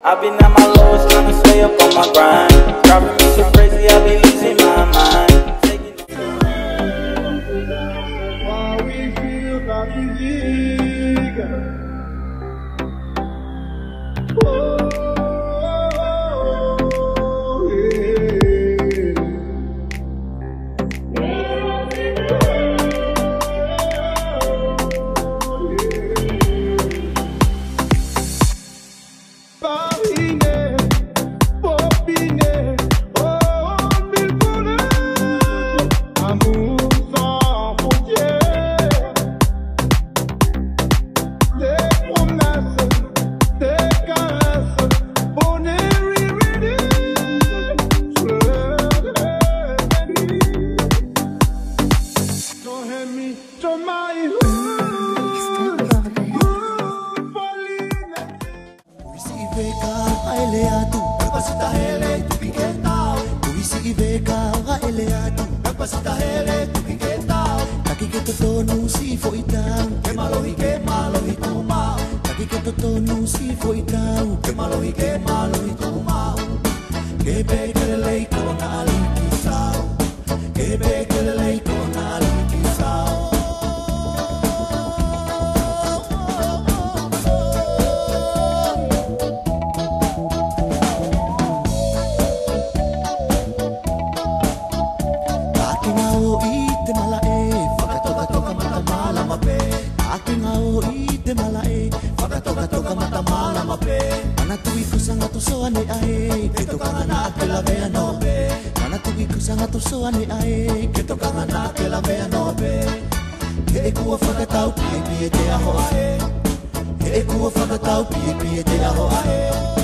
I've been at my lowest, trying to stay up on my grind. Driving me so crazy, I be losing my mind. amor. foi tão nope. Manatui kusang atu soa ni ai Keto kanga na ke la mea nope. Manatui kusang atu soa ni ai Keto kanga na ke la mea nope. He e kua whakatau pie pie te aho ae. He e kua whakatau pie pie te aho ae.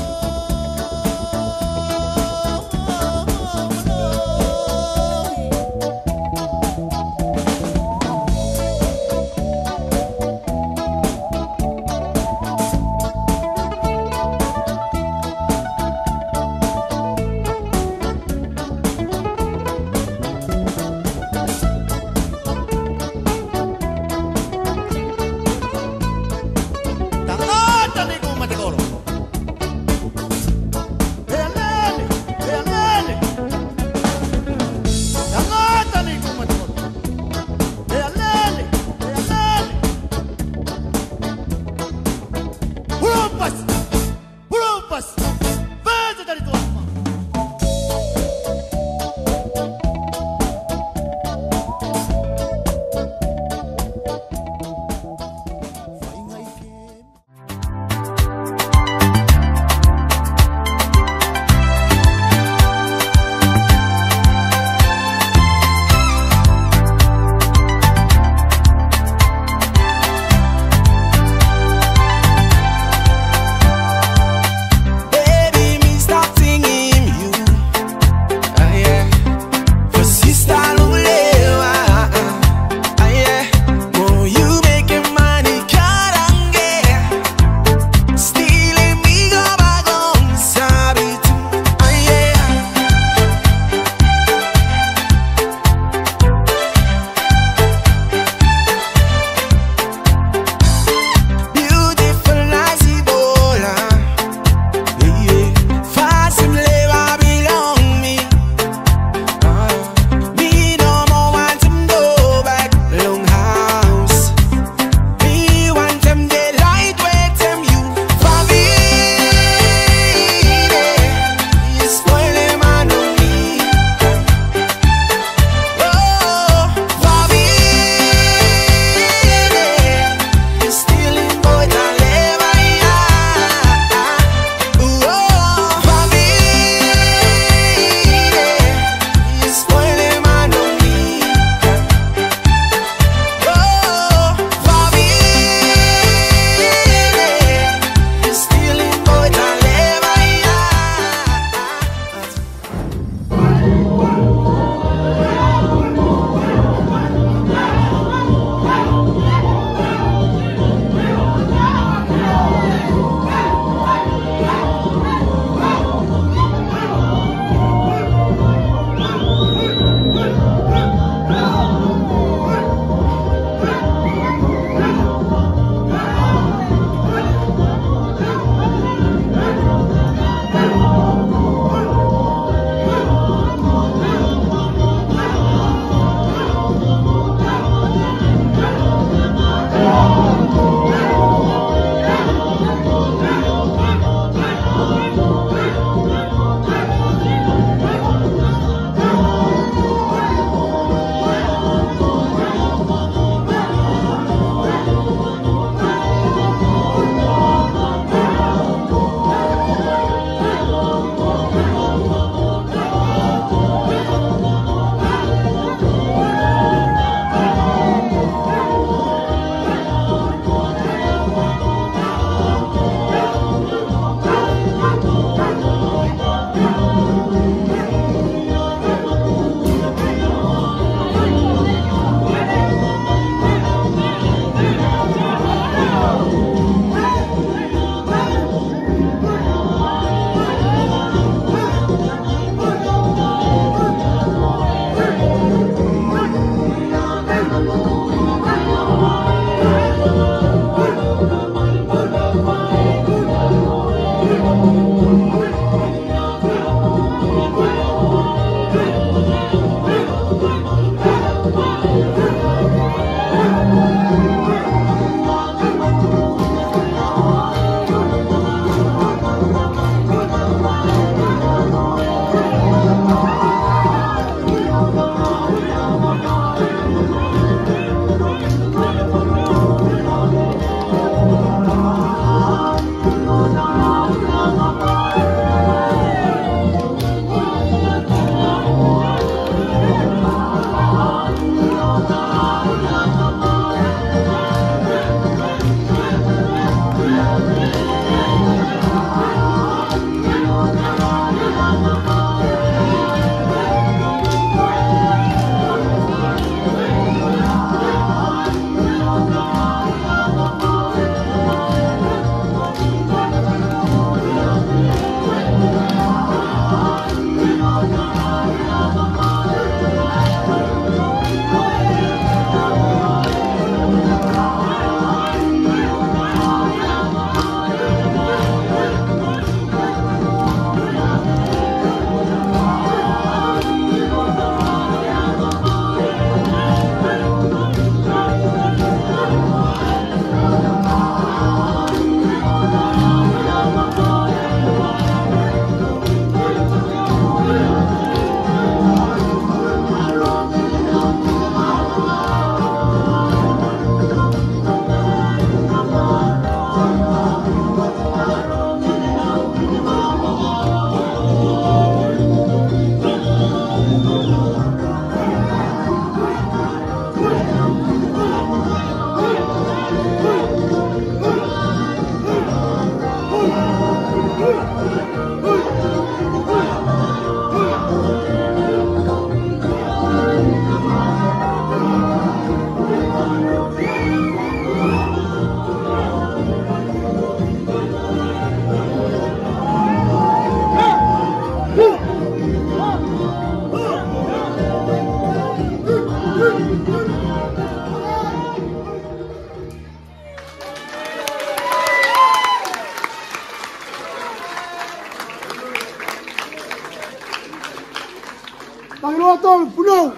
Panginoon, puno!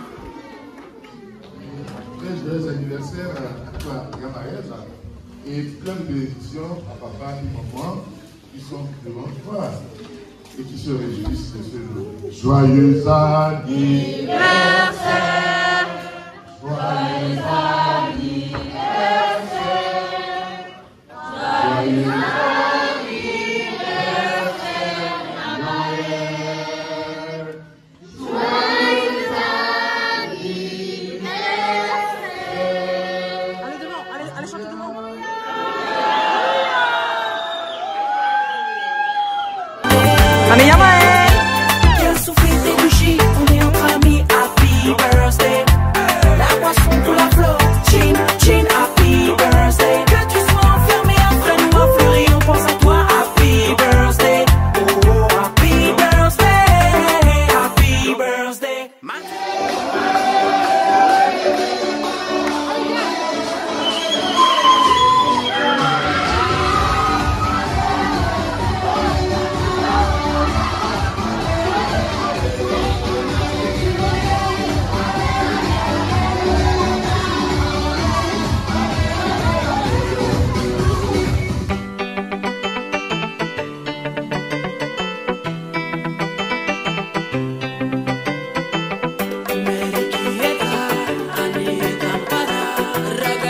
Très joyeux anniversaire à toi, Gamaël, et plein de bénédictions à papa et maman qui sont devant toi et qui se réjouissent de ce jour. Joyeux anniversaire! Monster.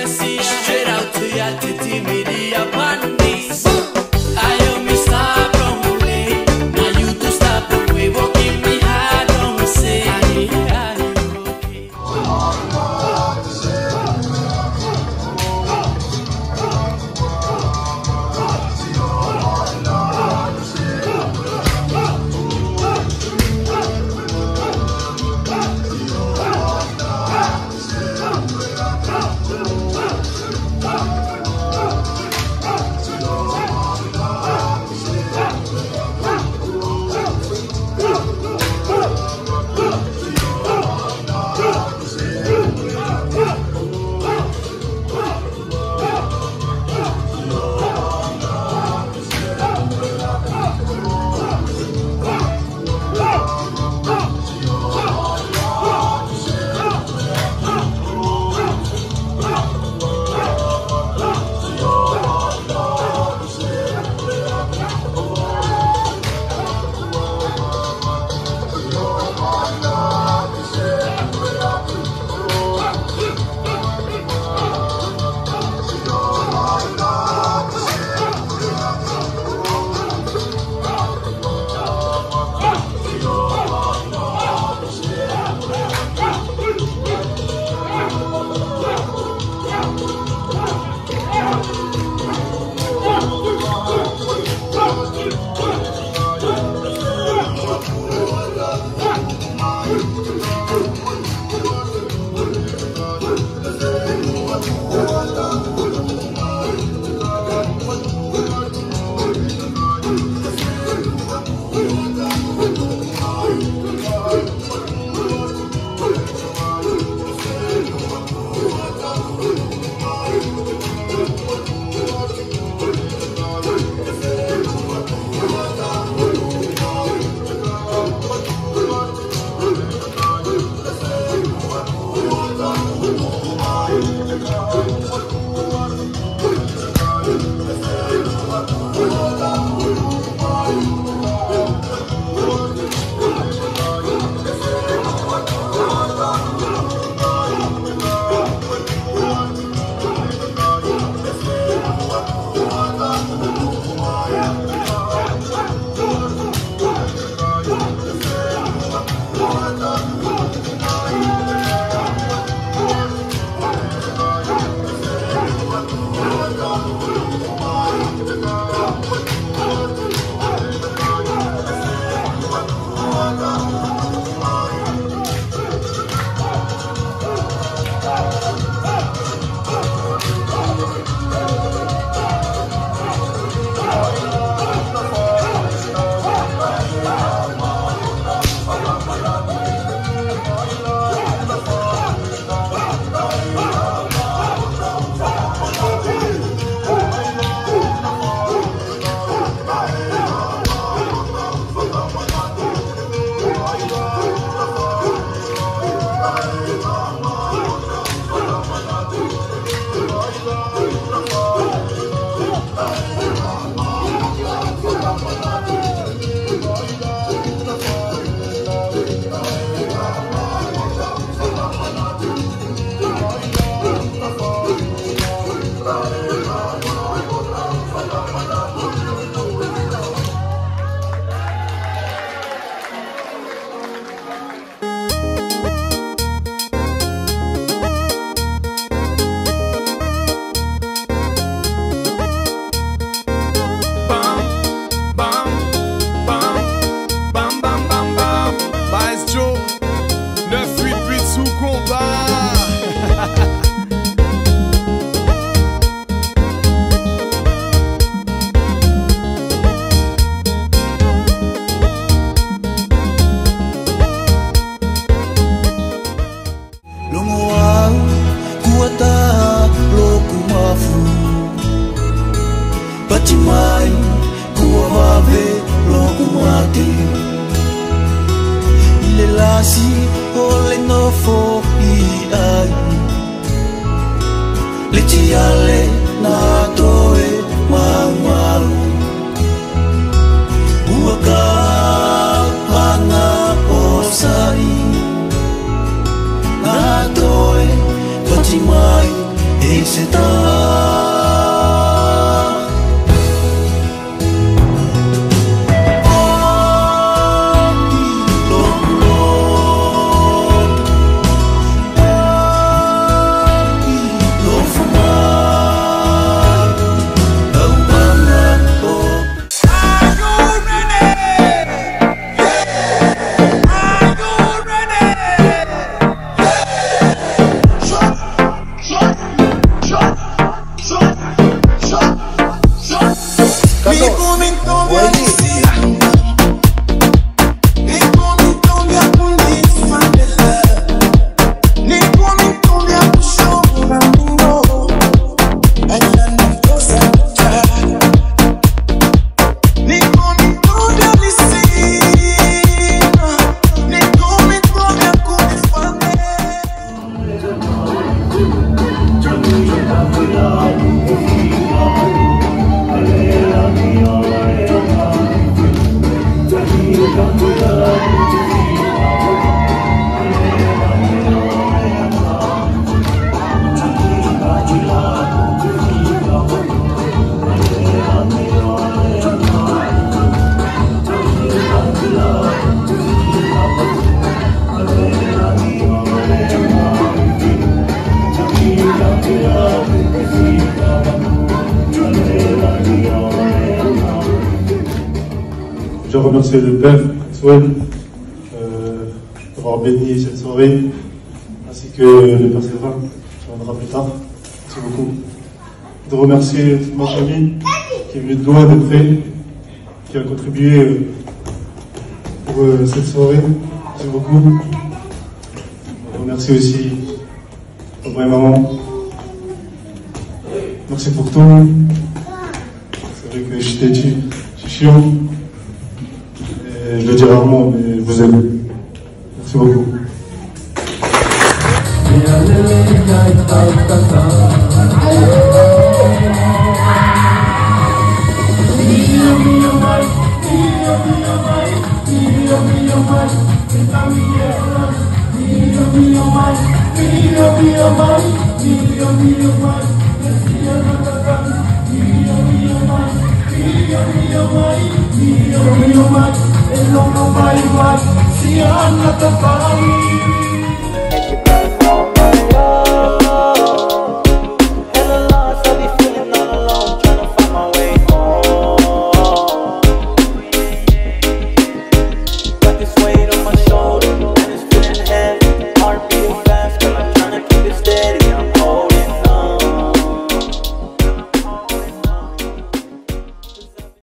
Straight out to ya, Titi, media, partner. Te Le lasi o le nofo i ai Le tiale na toe mangalu Ua ka hana o sai na toe pati mai e se tai Je remercie le Père Maxwell euh, d'avoir béni cette soirée, ainsi que le Père Sylvain, qui viendra plus tard. Merci beaucoup. De remercier toute ma famille qui est venue de loin, de près, qui a contribué euh, pour euh, cette soirée. Merci beaucoup. Je remercie aussi papa et maman. Merci pour tout. C'est vrai que j'étais chiant. Je le dis rarement, mais vous aime. Merci beaucoup. Ilong ang maiwan, siya ang natapay